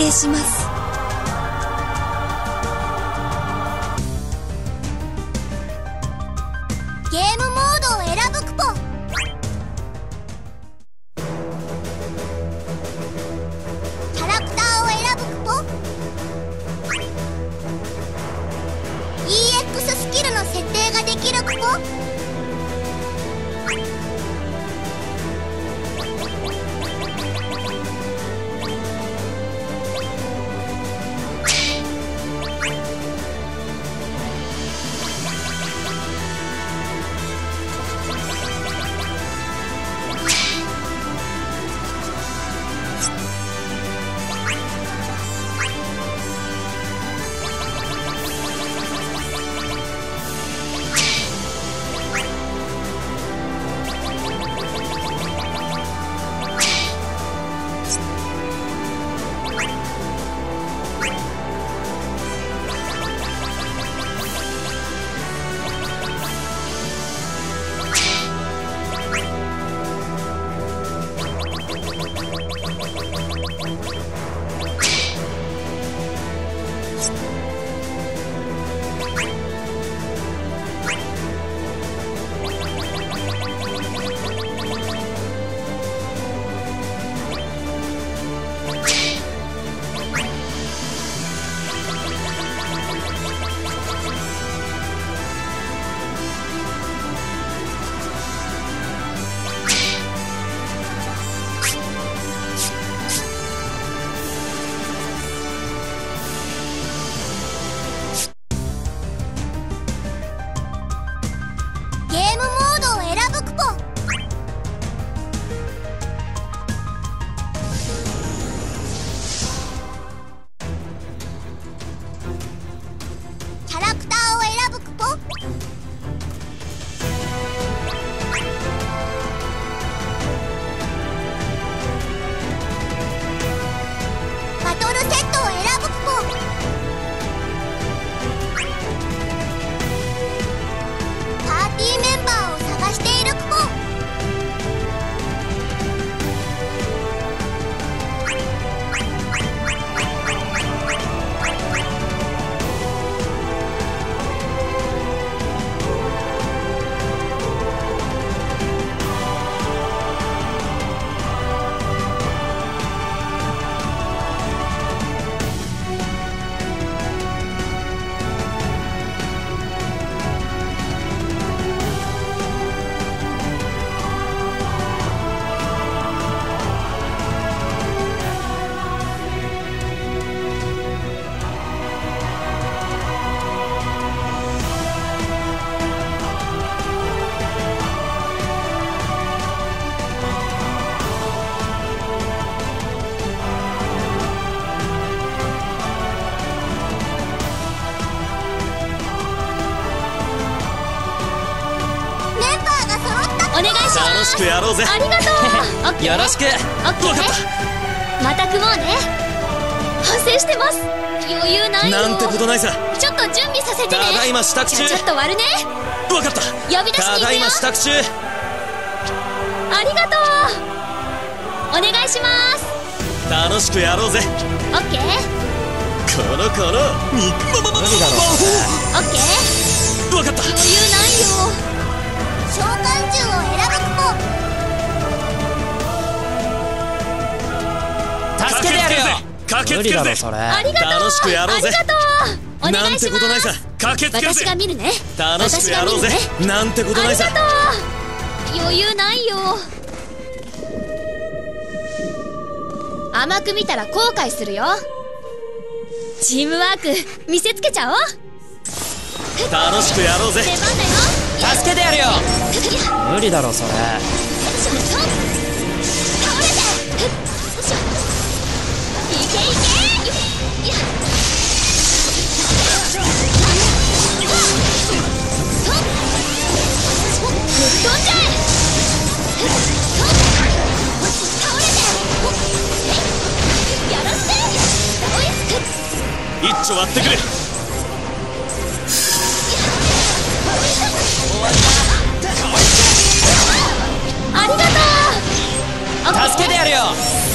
迎します。ゲームやろうぜ。ありがとう。よろしく。また組もうね。反省してます。余裕ないよ。なんてことないさ。ちょっと準備させてね。ただいま支度中。ちょっと割るね。わかった。呼び出しただいま支度中。ありがとう。お願いします。楽しくやろうぜ。オッケーこのこの。肉まままま。オッケーわかった。余裕ないよポ助けてやるよ。駆けつけるぜそれ。ありがとう。楽しくやろうぜ。ありがとう。お願なんてことないさ。駆けつける私ぜ。が見るね。楽しくやろうぜ。ねなんてことないさ。ありがとう。余裕ないよ。甘く見たら後悔するよ。チームワーク見せつけちゃおう。楽しくやろうぜ。出番だよ助けてやるよ。無理だろそれ。倒れてありがとう。助けてやるよ。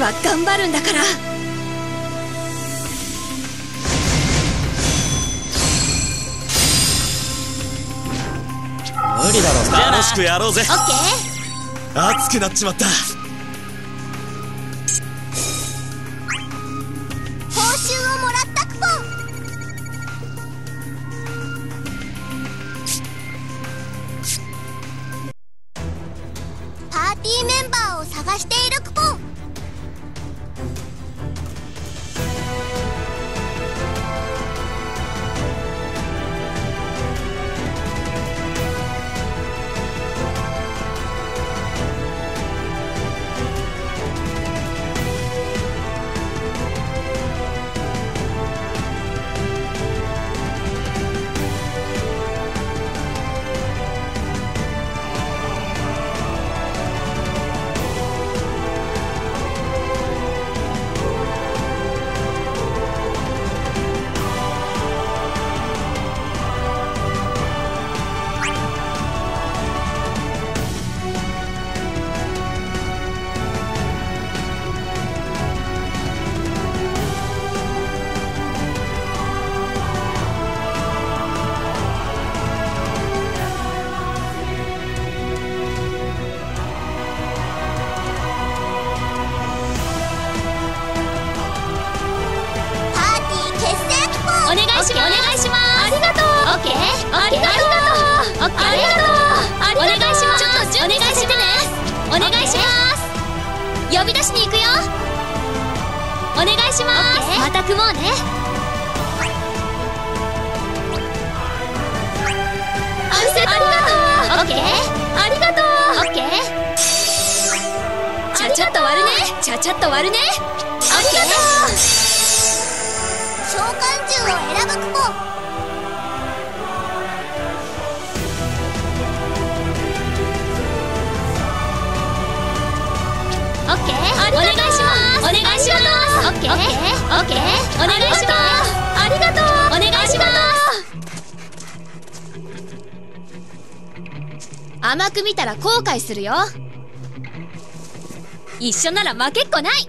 は頑張るんだから。無理だろ楽しくやろうぜ。オッケー。熱くなっちまった。び出しに行くよ。お願いします。また組もうね。ありがとう。オッケー。ありがとう。オッケー。ちゃちゃっと割るね。ちゃちゃっと割るね。ありがとう。ッケーオッケーお願いします。ありがとう。お願いします。甘く見たら後悔するよ。一緒なら負けっこない。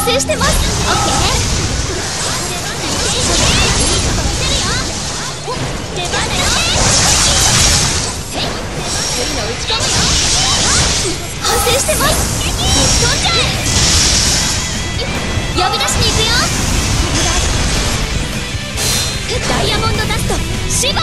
反省してます。オッケー呼び出しに行くよ。ダイヤモンドダストシバ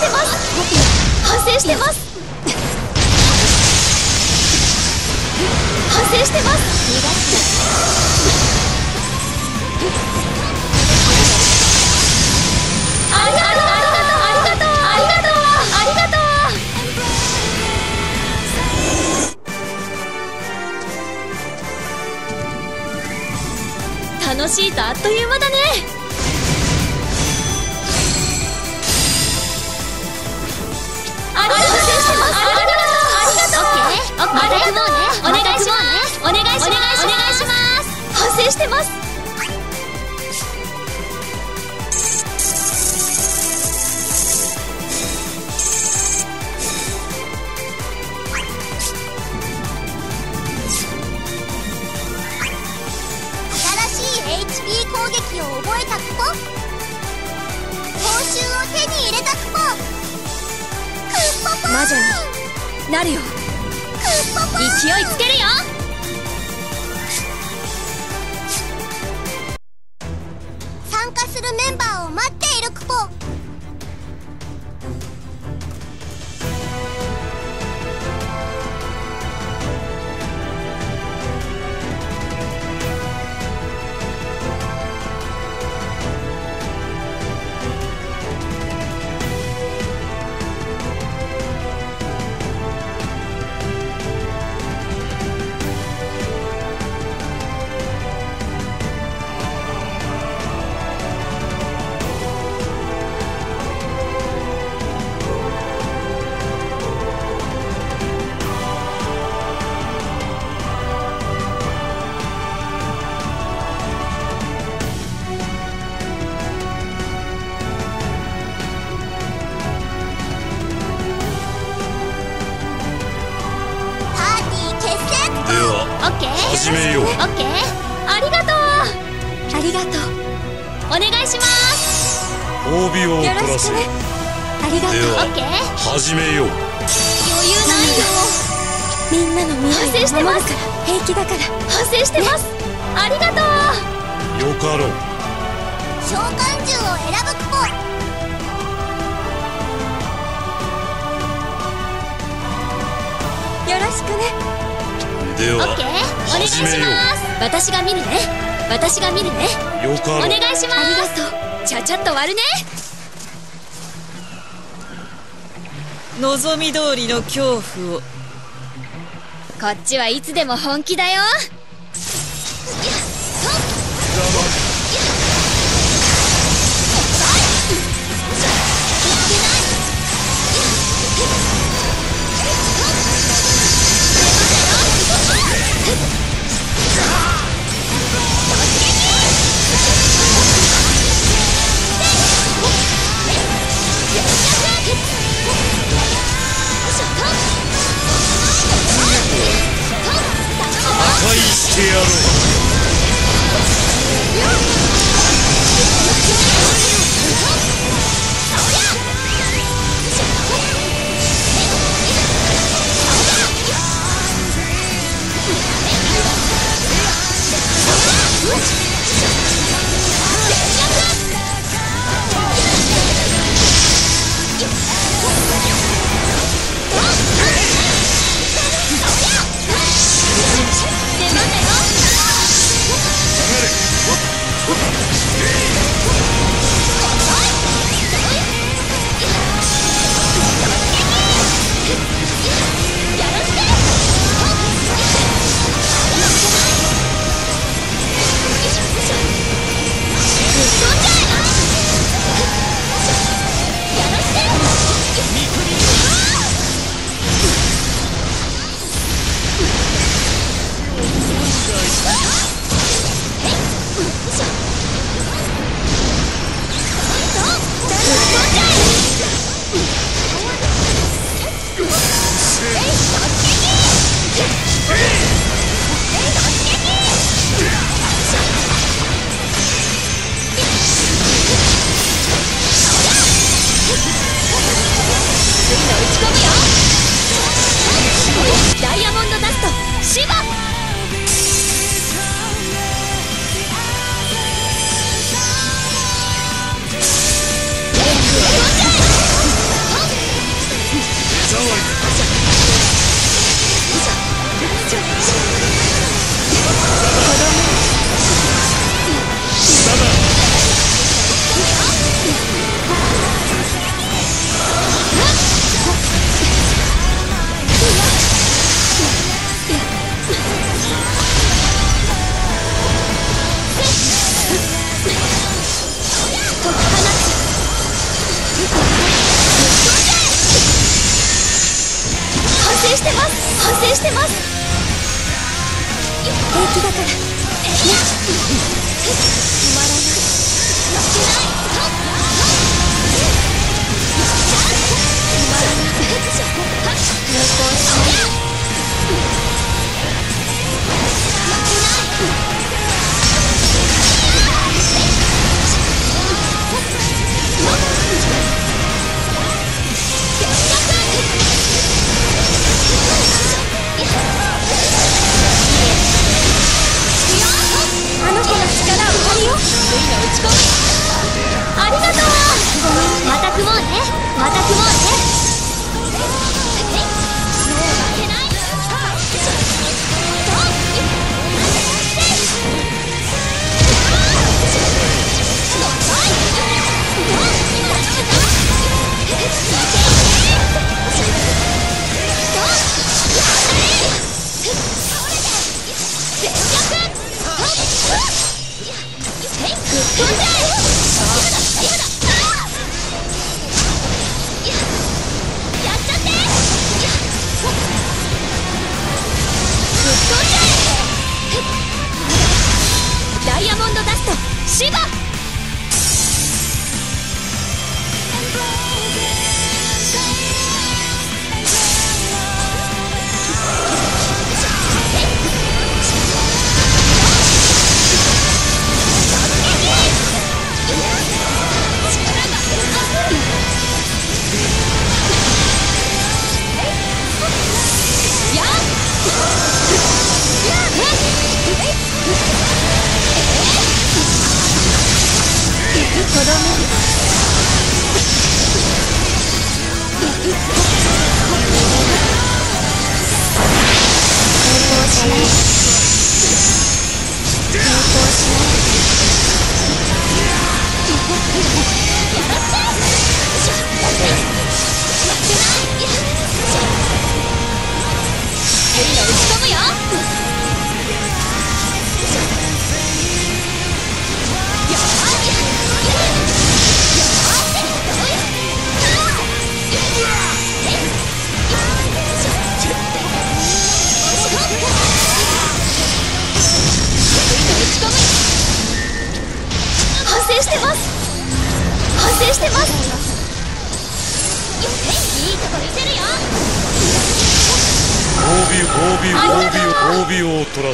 してます。反省してます。反省してます。楽しいとあっという間だね。します魔女になるよ。勢いつけるよ始めよう。オッケー。ありがとう。ありがとう。お願いします。褒美を取らせ、ね、ありがとう。オッケー。始めよう。余裕ないよ。みんなの未反省してます。から。平気だから。反省してます、ね、ありがとう。よかろう。召喚獣を選ぶクポよろしくね。ではオッケー。お願いします。私が見るね。私が見るね。よかろう。お願いします。ありがとう。ちゃちゃっと割るね。望み通りの恐怖を。こっちはいつでも本気だよだから止まらないあの子の力をありがとう。また組もうね。また組もう。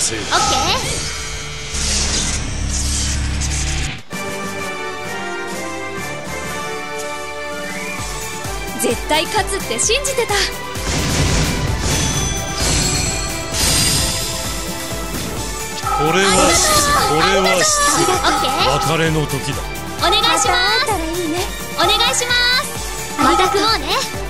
褒美を取らせオッケー絶対勝つって信じてた。これはこれは失オッケー別れの時だ。お願いします。お願いします。また組もうね